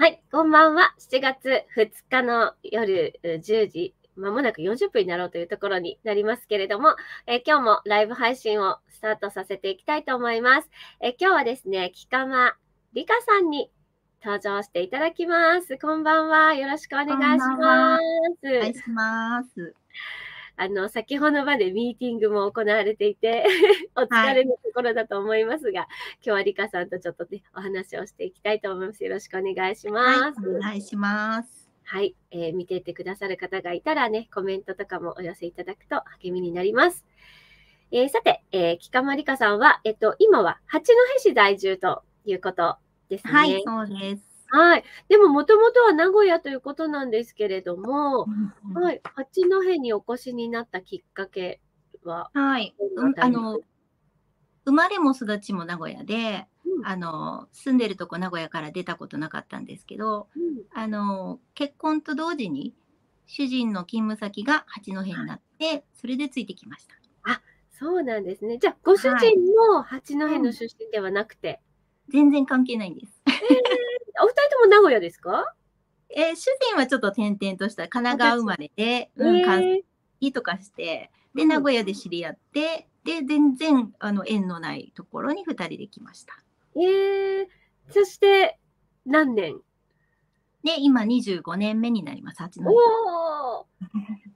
はい、こんばんは。7月2日の夜う10時、まもなく40分になろうというところになりますけれども、えー今日もライブ配信をスタートさせていきたいと思います。えー今日はですね、きかまりかさんに登場していただきます。こんばんは。よろしくお願いします。お願いします。あの、先ほどまでミーティングも行われていて、お疲れのところだと思いますが、今日はリカさんとちょっとね、お話をしていきたいと思います。よろしくお願いします。はい、お願いします。はい、えー見ていてくださる方がいたらね、コメントとかもお寄せいただくと励みになります。えーさて、えー、北間里香さんは、えっと、今は八戸市在住ということですね。はい、そうです。はい。でも、もともとは名古屋ということなんですけれども、は、はい。い、八戸にお越しになったきっかけは、はい、うんあの、生まれも育ちも名古屋で、うん。あの、住んでるとこ名古屋から出たことなかったんですけど、うん。あの、結婚と同時に、主人の勤務先が八戸になって、それでついてきました。そうなんですね。じゃあ、ご主人も八戸の出身ではなくて、全然関係ないんです。お二人とも名古屋ですか？えー主人はちょっと転々とした神奈川生まれで、うん、え関ー西とかして、で、うん名古屋で知り合って、で、全然、あの、縁のないところに二人で来ました。えー、そして、何年？で、今25年目になります、八戸。おお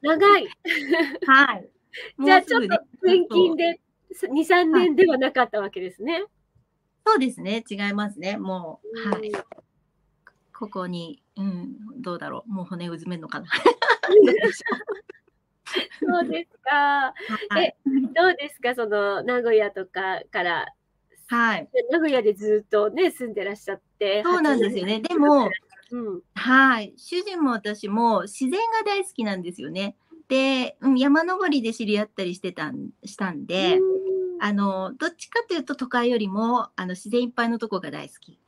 長い。はい。じゃあ、ちょっと転勤で2、3年ではなかったわけですね。そうですね、違いますね。もう、はいうん。ここに、うん、どうだろう。もう骨うずめるのかな。そうですか。はい。どうですか、その名古屋とかから、はい。名古屋でずっとね、住んでらっしゃって。そうなんですよね。でも、うん。はい。主人も私も自然が大好きなんですよね。で、うん山登りで知り合ったりしてたん、したんで、うんあの、どっちかというと都会よりも、あの、自然いっぱいのとこが大好き。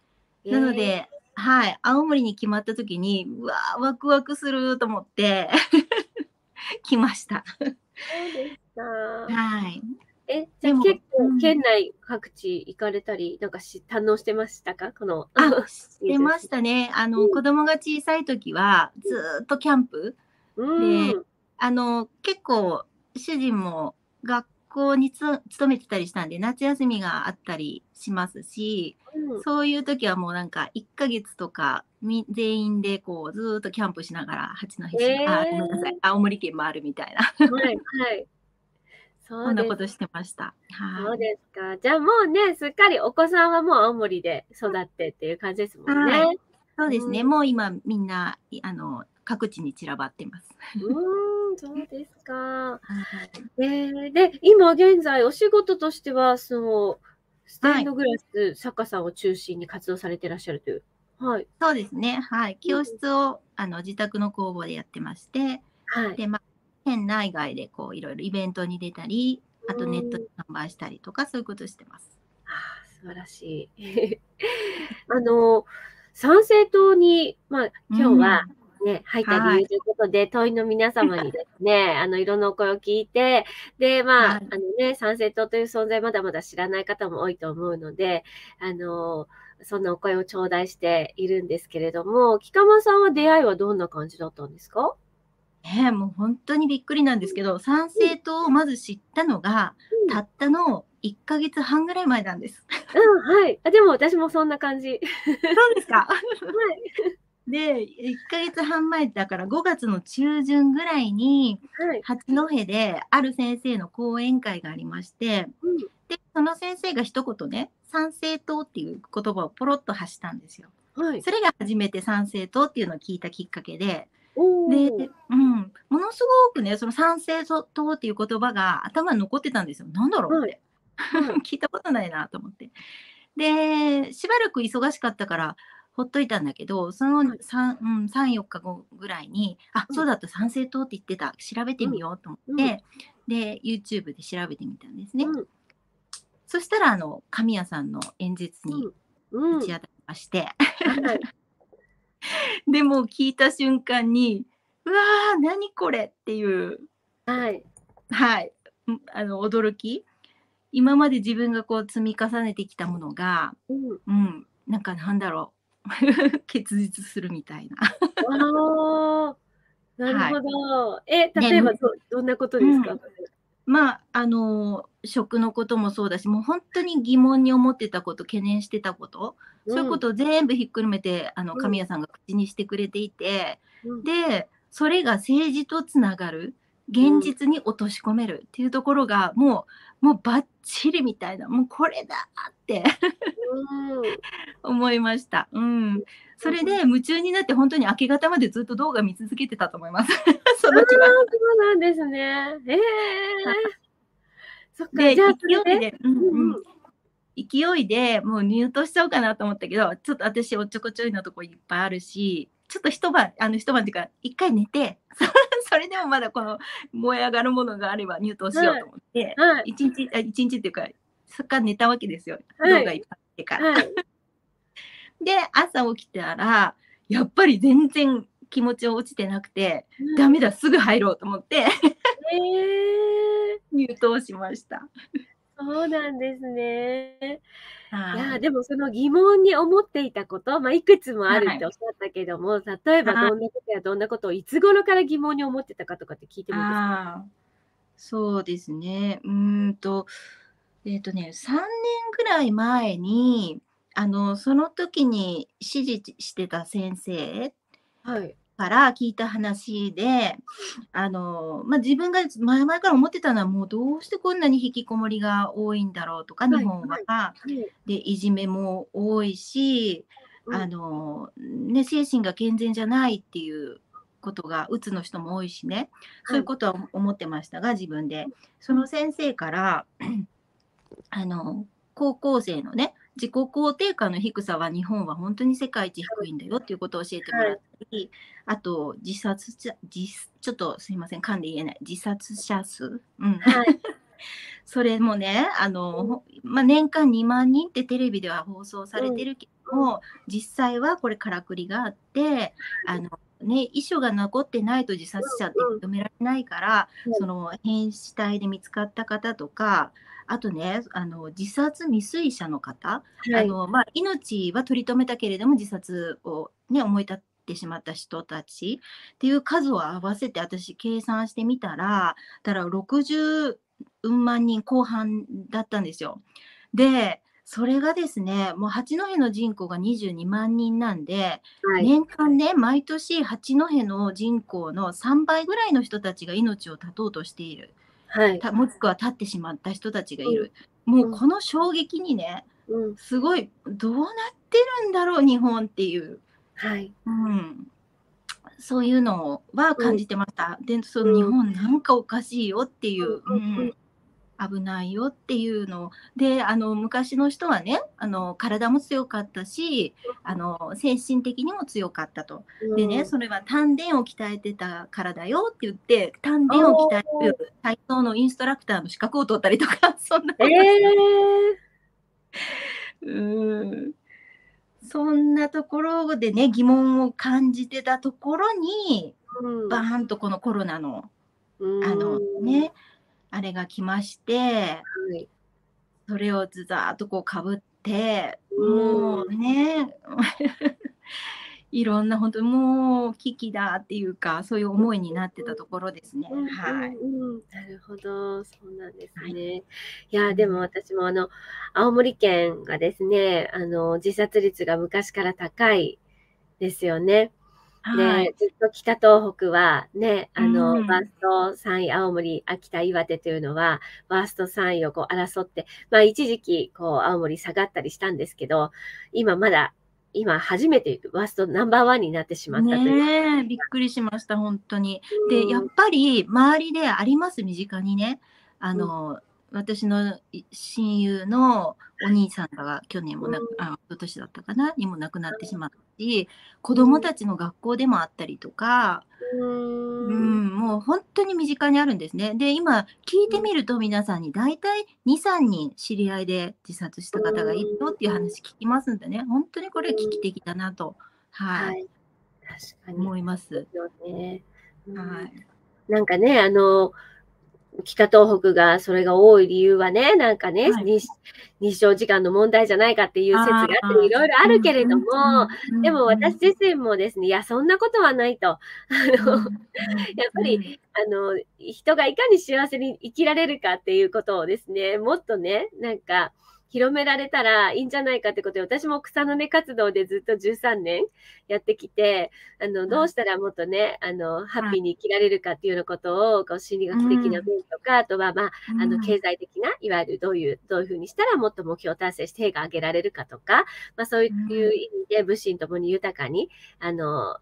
なので、はい、青森に決まった時に、うわー、ワクワクすると思って、来ました。えーそうですか。はい。え、じゃあ結構うん県内各地行かれたり、なんかし堪能してましたか？この。あ、してましたね。あの、うん子供が小さい時は、ずーっとキャンプ。うん。あの、結構、主人も学校につ勤めてたりしたんで、夏休みがあったりしますし、うんそういう時はもうなんか1ヶ月とかみ全員でこうずーっとキャンプしながら八戸市、えーあごめんなさい青森県回るみたいなはい、はい。そそんなことしてました。はい。そうですか。じゃあもうね、すっかりお子さんはもう青森で育ってっていう感じですもんね。はそうですね。うんもう今みんないあの各地に散らばってます。うーん、そうですか。はいえーで、今現在お仕事としては、その、ステンドグラス作家さんを中心に活動されていらっしゃるという。はい。そうですね。はい。教室をあの自宅の工房でやってまして、はい。でまあ県内外でこういろいろイベントに出たり、あとネットで販売したりとかそういうことしてます。ああ、素晴らしい。あの、参政党に、まあ、今日はね、入った理由ということで、党員の皆様にですね、あの、いろんなお声を聞いて、で、まあ、はいあのね、参政党という存在まだまだ知らない方も多いと思うので、あの、そんなお声を頂戴しているんですけれども、北間さんは出会いはどんな感じだったんですか？ねえもう本当にびっくりなんですけど、参政党をまず知ったのが、うんたったの1ヶ月半ぐらい前なんです。うん、はい。あでも私もそんな感じ。そうですか？はい。で、1ヶ月半前だから5月の中旬ぐらいに、はい。八戸である先生の講演会がありまして、うんで、その先生が一言ね、参政党っていう言葉をポロッと発したんですよ。はい。それが初めて参政党っていうのを聞いたきっかけで、おで、ーうん、ものすごくね、その参政党っていう言葉が頭に残ってたんですよ。なんだろうって。はい 聞いたことないなと思って。で、しばらく忙しかったから、ほっといたんだけど、そのはい3、うん、3 4日後ぐらいに、あ、うんそうだった、参政党って言ってた、調べてみようと思うんって、で、YouTube で調べてみたんですね。うんそしたら、あの、神谷さんの演説にうん。打ち当たりまして、はい。でもう聞いた瞬間に、うわー、何これっていう、はい。はい、うんあの、驚き。今まで自分がこう積み重ねてきたものが、うん。うん、なんかなんだろ 結実するみたいな。なるほど。え、例えばね、どどんなことですか？うん。まあ、あの、食のこともそうだし、もうほんとに疑問に思ってたこと、懸念してたこと、そういううん。ことを全部ひっくるめて、あの、うん。神谷さんが口にしてくれていて、うん。で、それが政治とつながる、うん。現実に落とし込めるっていうところが、もうもうバッチリみたいな、もうこれだって。思いました。うん。それでうん。夢中になってほんとに明け方までずっと動画見続けてたと思います。その。そうなんですね。へえ。はい。そっか、で、じゃあ勢いでうんうん。勢いでもう入党しちゃおうかなと思ったけど、ちょっと私おっちょこちょいなとこいっぱいあるし、ちょっと一晩、あの、一晩っていうか、一回寝て、そそれでもまだこの燃え上がるものがあれば入党しようはい。と思って、はい。1日あ、1日っていうか、そっから寝たわけですよ、はい。動画いっぱい見てから。はい。で、朝起きたら、やっぱり全然気持ち落ちてなくて、うん。ダメだ、すぐ入ろうと思ってへえ。入党しました。そうなんですね。いや、はい。でもその疑問に思っていたこと、ま、いくつもあるっはい。ておっしゃったけども、例えばはい。どんなことやどんなことをいつ頃から疑問に思ってたかとかって聞いてもいいですか？ああ、そうですね。うーんと、えっとね、3年ぐらい前に、あの、その時に師事ちしてた先生はい。から聞いた話で、あの、ま、自分が前々から思ってたのは、もうどうしてこんなに引きこもりが多いんだろうとか、日はい本は。はい。はい。で、いじめも多いし、あうん。の、ね、精神が健全じゃないっていうことが、うつの人も多いしね、そうはい。いうことは思ってましたが、自分で。そうん。の先生からあの、高校生のね、自己肯定感の低さは日本はほんとに世界一はい。低いんだよっていうことを教えてもはい。らったり、あと自殺じゃじすちょっとすいません、噛んで言えない、自殺者数？うん。はい。それもね、あの、ま、年間2万人ってテレビでは放送さうん。れてるけうん。ども、実際はこれからくりがあって、はい。あの、ね、遺書が残ってないと自殺者ってうんうん。認められないから、はい。その変死体で見つかった方とか、あとね、あの、自殺未遂者の方、はい。あの、ま、命は取り留めたけれども、自殺をね、思い立ってしまった人たちっていう数を合わせて私計算してみたら、たら60うん万人後半だったんですよ。で、それがですね、もう八戸の人口が22万人なんで、はい。年間ね、毎年八戸の人口の3倍ぐらいの人たちが命を絶とうとしている。はい。たもしくは絶ってしまった人たちがいうん。る。もううん。この衝撃にね、うん。すごい、どうなってるんだろう、日本っていう。はい。うん。そういうのはうん。感じてました。で、その日うん。本なんかおかしいよっていうんう。ん、危ないよっていうので、あの、昔の人はね、あの、体も強かったし、あの、精神的にも強かったと。でね、うん。それは丹田を鍛えてたからだよって言って、丹あ田を鍛えあ。る体操のインストラクターの資格を取ったりとか、そんなとえ。うーん。そんなところでね、疑問を感じてたところに、うん。バーンとこのコロナの、うあの。ね、あれが来ましてはい。それをズザーっとこうかぶって。もうね、いろんなほんとにもう危機だっていうか、そういううん思いになってたところですね。はい。んうん。なるほど、そうなんですはい。ね。いや、でもうん。私もあの、青森県がですね、あの、自殺率が昔から高いですよね。で、はい。ずっと北東北はね、うあの、ワーん。スト3位、青森、秋田、岩手というのは、ワースト3位をこう争って、ま、一時期こう青森下がったりしたんですけど、今まだ、今初めてワーストナンバーワンになってしまったというね、びっくりしました、ほんとに。で、やうーん。っぱり周りであります、身近にね。あうん。の、私のい親友のお兄さんが去年もなうん。あ、一昨年だったかな、にも亡くなってしまったし、子うん。供たちの学校でもあったりとかううーーん。ん、もうほんとに身近にあるんですね。で、今聞いうん。てみると皆さんに大体2、3人知り合いで自殺しうた方がいるよっていう。話聞きますんでね、ほんとにこれは危機うん。的だなと、はい。はい。確かに、思います。よね。はい。なんかね、あの北東北がそれが多い理由はね、なんかね、はい。日日照時間の問題じゃないかっていう説があって、いろいろあるけれども、うんでも私自身もですね、いや、そんなことはないと。あの、やっぱり、あの、人がいかに幸せに生きられるかっていうことをですね、もっとね、なんか、広められたらいいんじゃないかってことで、私も草の根活動でずっと13年やってきて、あの、どうしたらもっとね、あの、ハッピーに生きられるかっていうようなことを、こう、心理学的な面とか、あとは、まあ、あの、経済的な、いわゆるどういう、どういうふうにしたらもっと目標達成して手が挙げられるかとか、まあ、そういう意味で、物心ともに豊かに、あの、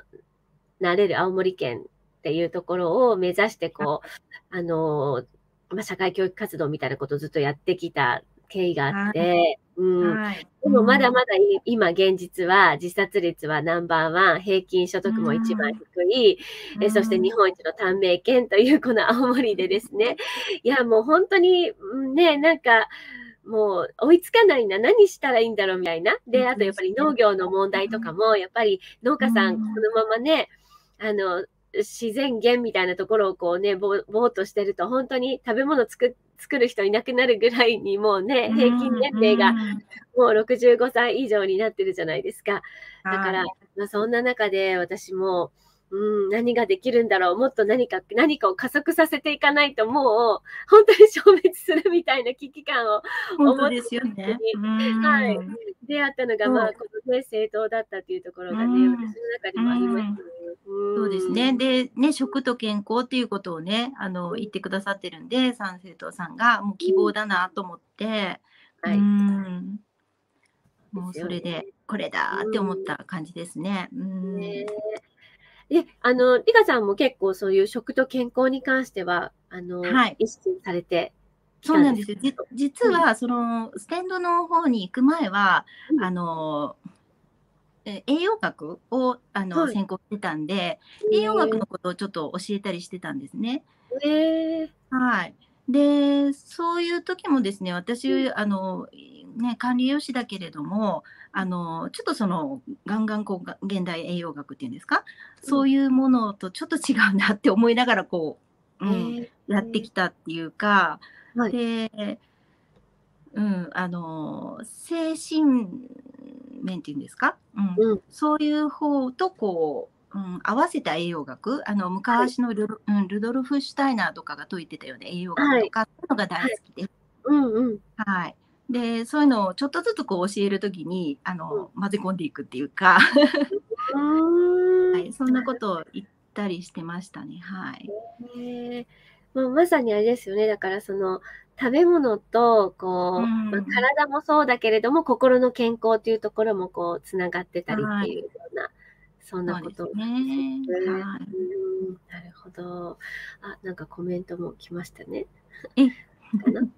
なれる青森県っていうところを目指して、こう、あの、まあ、社会教育活動みたいなことをずっとやってきた経緯があって、うん。はい。でもまだまだい今現実は自殺率はナンバーワン、平均所得も一番低い、えそして日本一の短命県というこの青森でですね、いやもう本当にうんね、なんかもう追いつかないな、何したらいいんだろうみたいな。で、あとやっぱり農業の問題とかも、やっぱり農家さんこのままね、あの、自然源みたいなところをこうね、ぼぼーっとしてると、本当に食べ物作作る人いなくなるぐらいにもうね、平均年齢がもう65歳以上になってるじゃないですか。だから、まあ、そんな中で私も、うん、何ができるんだろう、もっと何か、何かを加速させていかないと、もう、本当に消滅するみたいな危機感を本当ですよね。はい出会ったのが、まあ、このね、政党だったっていうところがね、うん私の中にもありましたね。そうですね。で、ね、食と健康っていうことをね、あの、言ってくださってるんで、参政党さんが、もう希望だなと思って、はい。うん。もうそれで、これだって思った感じですね。うん。ね。で、あの、リカさんも結構そういう食と健康に関しては、あの、はい。意識されてきそうなんんですすよ。じ実は、その、ステンドの方に行く前は、うん。あの、え栄養学をあの、はい。専攻してたんで、栄養学のことをちょっと教えたりしてたんですね。えー、はい。で、そういう時もですね、私、あの、ね、管理栄養士だけれども、あの、ちょっとその、ガンガンこう、現代栄養学っていうんですか、そういうものとちょっと違うなって思いながら、こう、うん、えやってきたっていうか、はい。で、うん、あの、精神面っていうんですか、うん。うん。そういう方とこう、うん、合わせた栄養学、あの昔のル,、うん、ルドルフ・シュタイナーとかが説いてたような栄養学とか、そういうのが大好きで、うんうん。はい。で、そういうのをちょっとずつこう教えるときに、あの、混ぜ込んでいくっていうか、はい、そんなことを言ったりしてましたね。はい。へえまあ、まさにあれですよね。だからその食べ物とこう、うんまあ、体もそうだけれども心の健康というところもこうつながってたりっていうような、そんなそうですことね。ねはい。うんなるほど。あ、なんかコメントも来ましたね。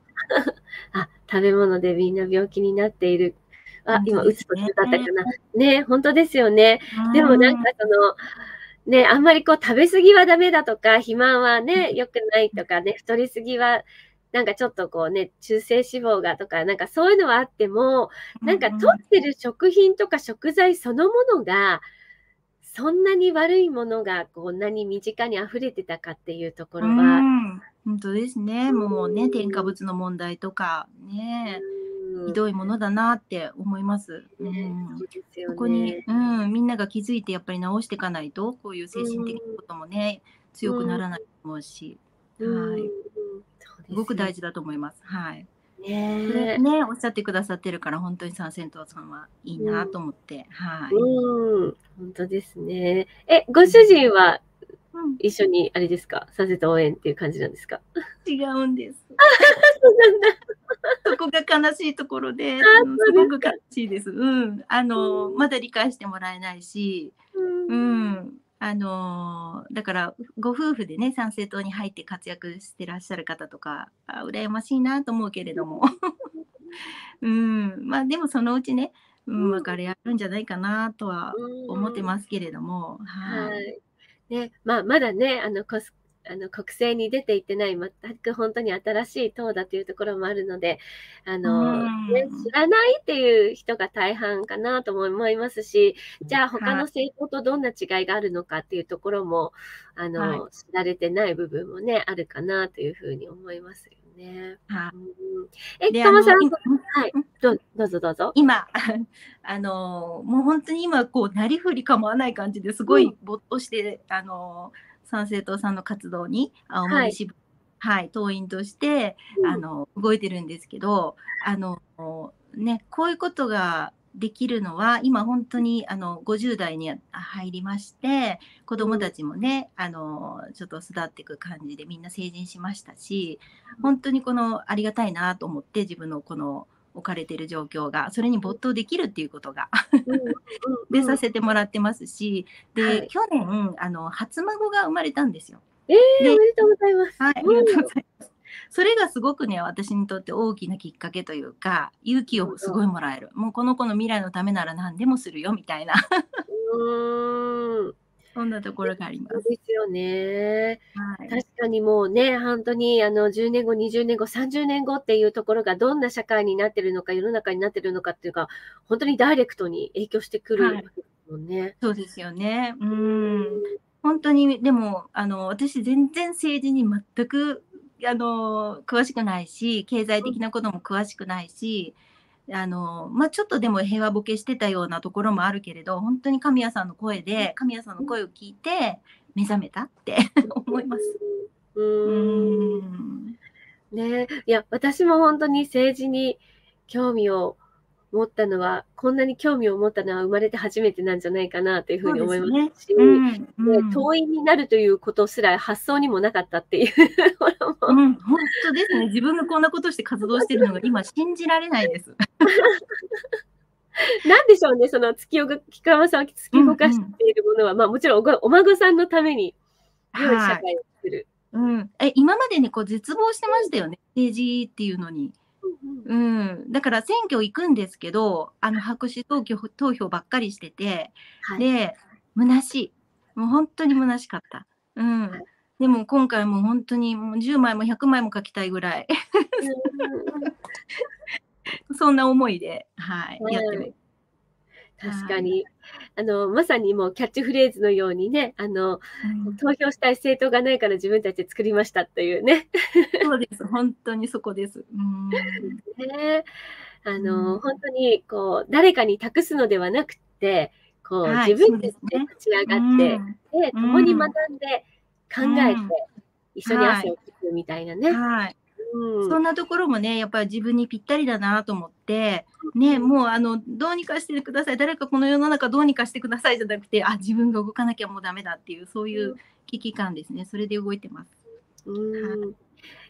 あ、食べ物でみんな病気になっている。あ、今、本当ですね打つ途中だったかな。ね、本当ですよね。でもなんかその、ね、あんまりこう食べ過ぎはダメだとか、肥満はね、良くないとかね、太りすぎは、なんかちょっとこうね、中性脂肪がとか、なんかそういうのはあっても、なんか取ってる食品とか食材そのものが、そんなに悪いものがこんなに身近に溢れてたかっていうところうは、ん。本当ですね。もうね、うん添加物の問題とかね、うん。ひどいものだなって思います。うねん。そうですよここにね。、うん、みんなが気づいてやっぱり直していかないと、こういう精神的なこともね、強くならないと思うし、うん。はいすごく大事事だと思います。はい。ねそれね、おっしゃってくださってるから、本当に三千頭さんはいいなと思って、はい。うん、本当ですね。え、ご主人はうん一緒にあれですか、させて応援っていう感じなんですか？違うんです。そこが悲しいところで、すごく悲しいです。うん。あの、まだ理解してもらえないし、ううんん。あのだからご夫婦でね参政党に入って活躍してらっしゃる方とかあ羨ましいなと思うけれども。うん。まあでもそのうちね、うん、別れあるんじゃないかなとは思ってますけれども、はい。はい。ね、まあ、まだね、あの、こすあの国政に出ていってない全く本当に新しい党だというところもあるのであの、ね、知らないっていう人が大半かなとも思いますしじゃあ他の政党とどんな違いがあるのかっていうところもあの、はい、知られてない部分もねあるかなというふうに思いますよね。はい、うん、え、かまさん、はい、どどうぞどうぞ。今、あのもう本当に今こうなりふり構わない感じですごい没頭して、うん、あの参政党さんの活動に青森支部、はい、はい、党員として、うん、あの動いてるんですけどあの、ね、こういうことができるのは今本当にあの50代に入りまして子どもたちもね、うん、あのちょっと巣立っていく感じでみんな成人しましたし本当にこのありがたいなと思って自分のこの置かれてる状況がそれに没頭できるっていうことが 出させてもらってますしで、はい、去年あの初孫が生まれたんですよ。えー、おめでとうございます。はい、ありがとうございます。それがすごくね私にとって大きなきっかけというか勇気をすごいもらえる、もうこの子の未来のためなら何でもするよみたいな。うんそんなところがあります。ですよね。はい、確かにもうね、本当にあの10年後、20年後、30年後っていうところがどんな社会になってるのか、世の中になってるのかっていうか、本当にダイレクトに影響してくる。はい、そうですよね。うん。本当に、でも、あの、私全然政治に全く、あの、詳しくないし、経済的なことも詳しくないし、うんあの、まあ、ちょっとでも平和ボケしてたようなところもあるけれど、本当に神谷さんの声で、神谷さんの声を聞いて目覚めたって思います。うん。ねいや、私も本当に政治に興味を持ったのは、こんなに興味を持ったのは生まれて初めてなんじゃないかなというふうに思いますし、ねうんうん、党員になるということすら発想にもなかったっていううん、本当ですね。自分がこんなことして活動してるのが今信じられないです。なんでしょうね、その突き動き川さんを突き動かしているものは、うんうん、まあもちろんお孫さんのために良い社会を作る。はい、うん、え今までねこう絶望してましたよね、政治っていうのに。うん、だから選挙行くんですけど、あの白紙投票投票ばっかりしてて、はい、で、虚しい。もう本当に虚しかった。うん。はい、でも今回も本当にもう10枚も100枚も書きたいぐらい。そんな思いで、はい、やってる。確かに。あの、まさにもうキャッチフレーズのようにね、あの、うん、投票したい政党がないから自分たちで作りましたというね。そうです。本当にそこです。うん。ね、あの、うん、本当にこう、誰かに託すのではなくて、こう、はい、自分で、ね、立ち上がって、で、共に学んで考えて、一緒に汗をかくみたいなね。はいうん、そんなところもね、やっぱり自分にぴったりだなと思って、ね、もうあの、どうにかしてください。誰かこの世の中どうにかしてくださいじゃなくて、あ、自分が動かなきゃもうダメだっていう、そういう危機感ですね。それで動いてます。うん。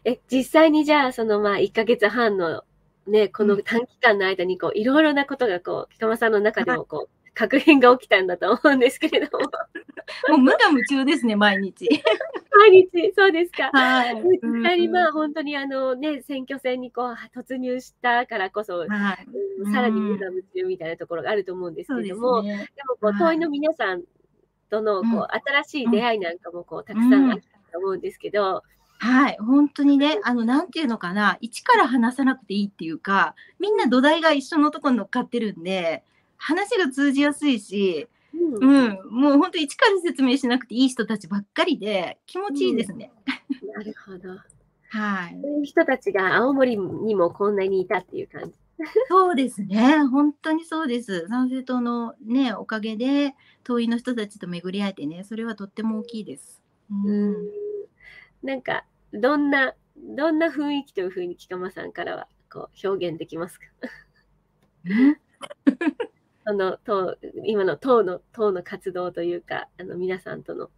え、実際にじゃあ、そのまあ、1ヶ月半のね、この短期間の間にこう、いろいろなことがこう、北間さんの中でもこう、確変が起きたんだと思うんですけれども。もう無我夢中ですね、毎日。毎日、そうですか。はい。まあ本当にあのね、選挙戦にこう突入したからこそ、はい、さらに無我夢中みたいなところがあると思うんですけれども、でね、でもこう、党員の皆さんとのこう、新しい出会いなんかもこう、たくさんあったと思うんですけど、はい、本当にね、あの、なんていうのかな、一から話さなくていいっていうか、みんな土台が一緒のところに乗っかってるんで、話が通じやすいし、うん、うん、もう本当一から説明しなくていい人たちばっかりで気持ちいいですね。うん、なるほど。はい。そういう人たちが青森にもこんなにいたっていう感じ。そうですね。本当にそうです。参政党のね、おかげで、党員の人たちと巡り合えてね、それはとっても大きいです。うん。なんか、どんな、どんな雰囲気というふうに、北間さんからは、こう、表現できますか？あの党今の党の党の活動というかあの皆さんとの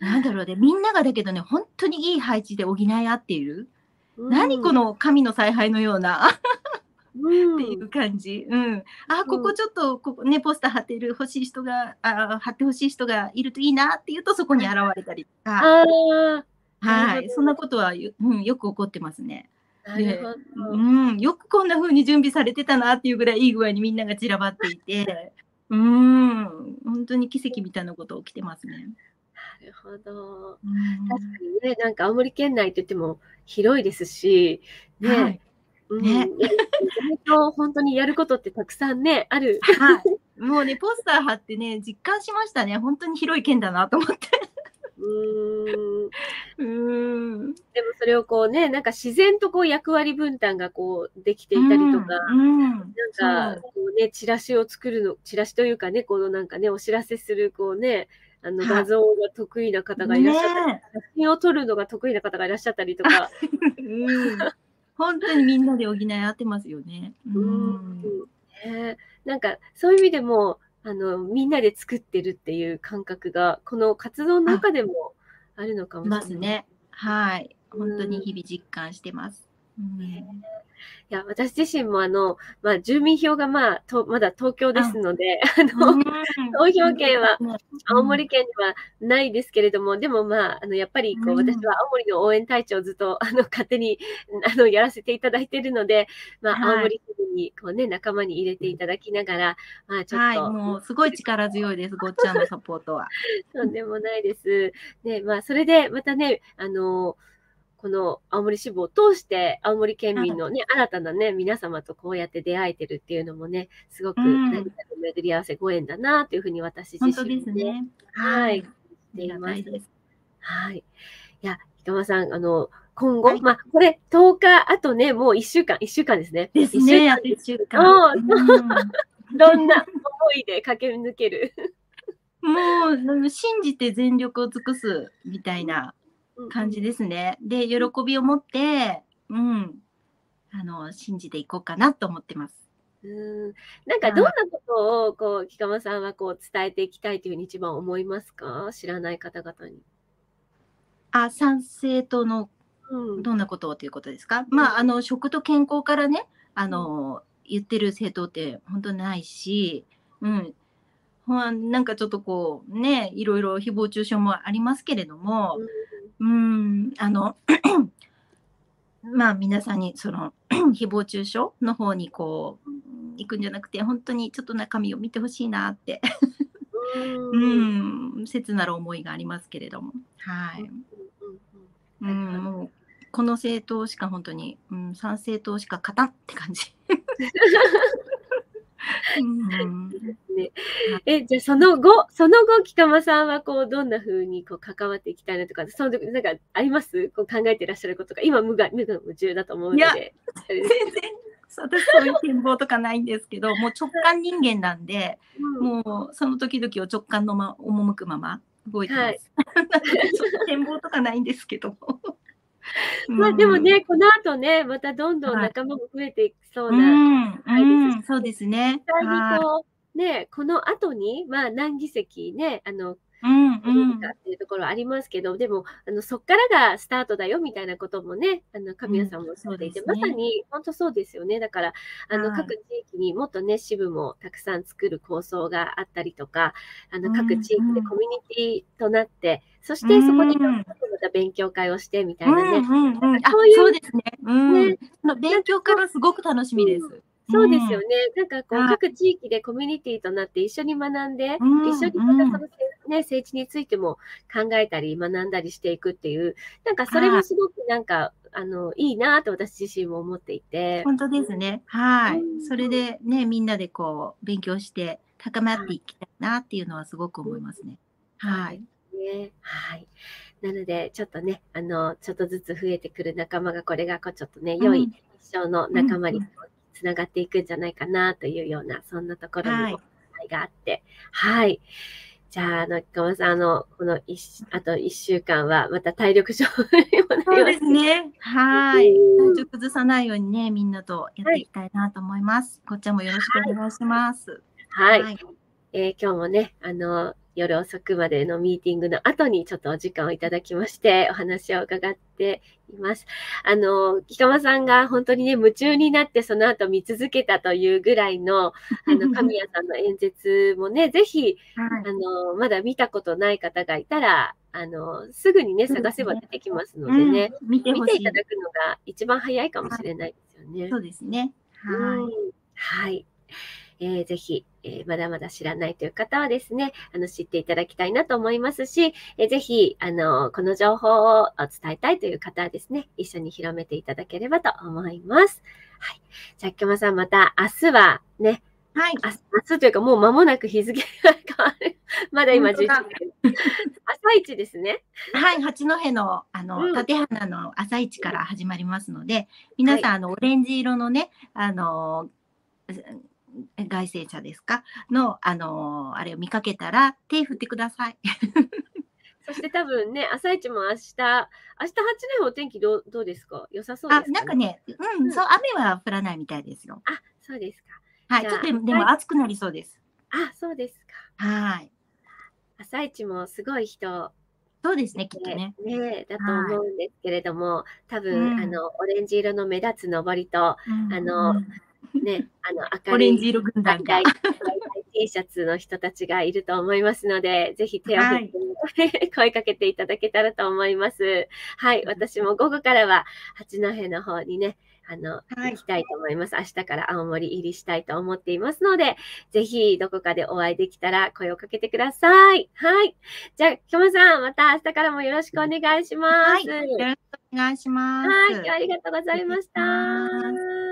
なんだろうねみんながだけどね本当にいい配置で補い合っている、うん、何この神の采配のようなっていう感じ。うん。あ、ここちょっと、ここね、ポスター貼ってる欲しい人が、あ貼ってほしい人がいるといいなっていうと、そこに現れたりとか。はい。そんなことは、うん、よく起こってますね。で、うん、よくこんな風に準備されてたなっていうぐらいいい具合にみんなが散らばっていて、うん、本当に奇跡みたいなこと起きてますね。なるほど。うん確かにね、なんか青森県内といっても広いですし、ね、はいうん、本当にやることってたくさんね、ある。はい。もうね、ポスター貼ってね、実感しましたね。本当に広い県だなと思って。うーん。うーん。でもそれをこうね、なんか自然とこう役割分担がこうできていたりとか、うん、うんなんかこうね、チラシを作るの、チラシというかね、このなんかね、お知らせするこうね、あのはい画像が得意な方がいらっしゃったり、ね写真を撮るのが得意な方がいらっしゃったりとか、うん。本当にみんなで補い合ってますよね。ううんん。ねなんかそういう意味でもあのみんなで作ってるっていう感覚がこの活動の中でもあるのかもしれない。ますね。はい。本当に日々実感してます。うん。いや私自身もあの、まあ、住民票が、まあ、とまだ東京ですので、あの投票権は青森県にはないですけれども、でもまあ、あのやっぱりこう、うん。私は青森の応援隊長をずっとあの勝手にあのやらせていただいているので、まあ、はい。青森県にこう、ね、仲間に入れていただきながら、まあ、ちょはい、っと、もうすごい力強いです、ごっちゃんのサポートは。とんでもないです。ね、まあ、それでまたね、あのこの青森支部を通して青森県民のね、新たなね、皆様とこうやって出会えてるっていうのもね、すごくうん何かの巡り合わせご縁だなというふうに私自身もですね。はい。ありがたいです。はい。いや、ひかまさん、あの、今後、はいまあ、これ、10日、あとね、もう1週間、1週間ですね。です一週ね、間あと一週間。うんうん どんな思いで駆け抜ける？もう信じて全力を尽くすみたいな感じですね。で、喜びを持って、うん、あの、信じていこうかなと思ってます。うんなんかどんなことをこう、木釜さんはこう伝えていきたいというふうに一番思いますか？知らない方々に。あ、参政党のうん。どんなことをということですか、まあ、あの、食と健康からね、あの、言ってる政党って本当ないし、うん。ほんなんかちょっとこう、ね、いろいろ誹謗中傷もありますけれども、うん、あの、まあ皆さんにその 誹謗中傷の方にこう行くんじゃなくて本当にちょっと中身を見てほしいなって、うん。切なる思いがありますけれども、はい、うんうん、もうこの政党しか本当に、うん、参政党しか勝たんって感じ。うんね、え、じゃあその後、その後、木釜さんはこう、どんな風にこう関わっていきたいなとか、その時、なんかあります？こう考えていらっしゃることが、今無我、無我夢中だと思うので。全然私そういう展望とかないんですけど もう直感人間なんでうんもうその時々を直感のま赴くまま動いてます。はい 展望とかないんですけど。まあでもうん、ね、この後ね、またどんどんはい。仲間も増えていきそううな、ん、うん、そうですね。実際にはい。こう、ね、この後に、まあ何議席ね、あの、うん、取れるかっていうところはありますけど、でも、あのそこからがスタートだよみたいなこともね、あの神谷さんもおっしゃっていて、うんそうですね。まさに本当そうですよね。だから、あのはい。各地域にもっとね、支部もたくさん作る構想があったりとか、あのうん各地域でうん。コミュニティとなって、そしてそこにうんまた勉強会をしてみたいうん、なね、うん、うん、あ、そういうそうですね。うん、ね。の勉強からすごく楽しみです。そうですよね。なんかこう、はい。各地域でコミュニティとなって一緒に学んで、うん一緒にまたその、ね、政治についても考えたり学んだりしていくっていう、なんかそれもすごくなんか、あの、いいなと私自身も思っていて。本当ですね。はい。うんそれでね、みんなでこう、勉強して高まっていきたいなっていうのはすごく思いますね。はい。ね、はい。なので、ちょっとね、あの、ちょっとずつ増えてくる仲間が、これがこうちょっとね、良い一生の仲間にうんつながっていくんじゃないかなというような、そんなところはいにも愛があって、はい。じゃあ、あの、木川さん、あの、この一あと1週間は、また体力勝負そうですね。はい。うん体調崩さないようにね、みんなとやっていきたいなと思います。こっちゃんもよろしくお願いします。はい。はい。えー今日もね、あの、夜遅くまでのミーティングの後にちょっとお時間をいただきまして、お話を伺っています。あの、木川さんが本当にね、夢中になってその後見続けたというぐらいの、あの、神谷さんの演説もね、ぜひ、はいあの、まだ見たことない方がいたら、あの、すぐにね、探せば出てきますのでね、うん見ていた。だくのが一番早いかもしれないですよね。そうですね。うんはい。はい。えーぜひ、えーまだまだ知らないという方はですね、あの、知っていただきたいなと思いますし、えーぜひ、あの、この情報を伝えたいという方はですね、一緒に広めていただければと思います。はい。じゃあ、きょまさん、また明日はね、はい。あ明日というかもう間もなく日付が変わる。まだ今11本当だ時。朝一ですね。はい、八戸のあの、うん立花の朝市から始まりますので、皆さん、あのオレンジ色のね、あのえ外星車ですか？のあのあれを見かけたら手振ってください。そして多分ね、朝一も明日、明日八年お天気どうどうですか？良さそうですあ、なんか。ね、うん、そう雨は降らないみたいですよ。あ、そうですか。はい、ちょっとでも暑くなりそうです。あ、そうですか。はい、朝一もすごい人そうですね、きっとね。ねねだと思うんですけれども、多分、うんあの、オレンジ色の目立つ上りと、うんあのうんね、あの、オ明るいレンジ色軍団が赤い。T シャツの人たちがいると思いますので、ぜひ手を振って、声かけていただけたらと思います。はい、私も午後からは八戸の方にね、あの、はい行きたいと思います。明日から青森入りしたいと思っていますので、ぜひどこかでお会いできたら声をかけてください。はい。じゃあ、きょまさん、また明日からもよろしくお願いします。はい、よろしくお願いします。はい、今日はありがとうございました。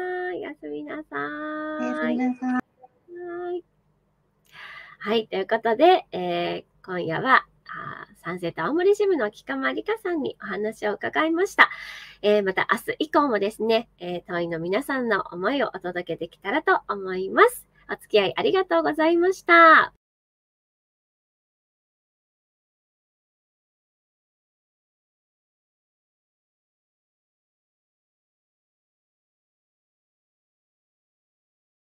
やすみなさおやすい。みなさいはい。はい、ということで、えー今夜は、あー三世と青森支部の木間理香さんにお話を伺いました。えーまた明日以降もですね、えー党員の皆さんの思いをお届けできたらと思います。お付き合いありがとうございました。